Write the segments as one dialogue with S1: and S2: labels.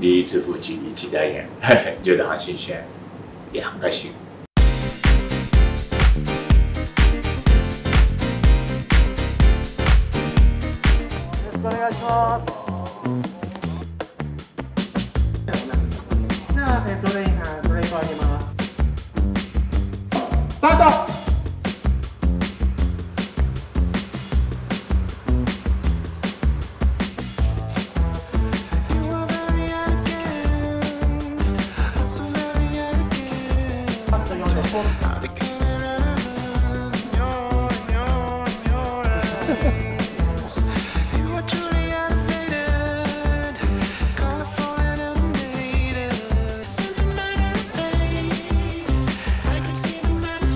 S1: 第一次赴基地替代员，觉得很新鲜，也很开心。
S2: よろしくお願いします。じゃあ、えーブレイン、あブレイクを上げます。スタートパッと読んでポン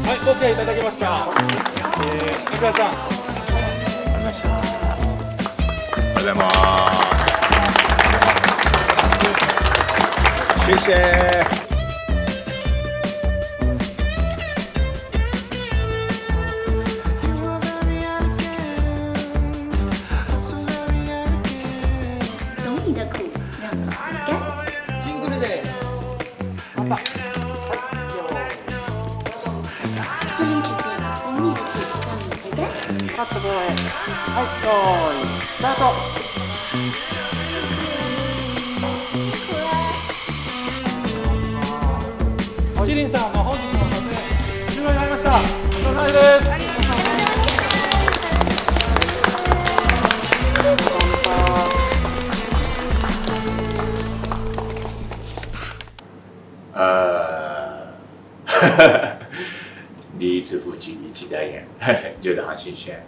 S3: はい、いただきました。えー、さん。
S1: ありました。ありがとうございます。谢谢。
S4: 懂你的苦，让你干。
S3: ジングルで。また。
S4: 这里指定懂你的苦，让你干。
S2: カットボーイはい、用意、スタート
S3: チリンさん、本日の撮影終了になりました。お疲れ様です。
S1: 呃，第一次赴基地替代员，觉得好新鲜，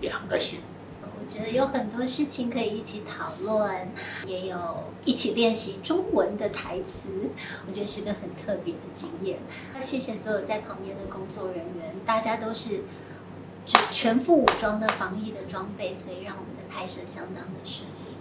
S1: 也很开心。
S4: 我觉得有很多事情可以一起讨论，也有一起练习中文的台词，我觉得是个很特别的经验。那谢谢所有在旁边的工作人员，大家都是全副武装的防疫的装备，所以让我们的拍摄相当的顺利。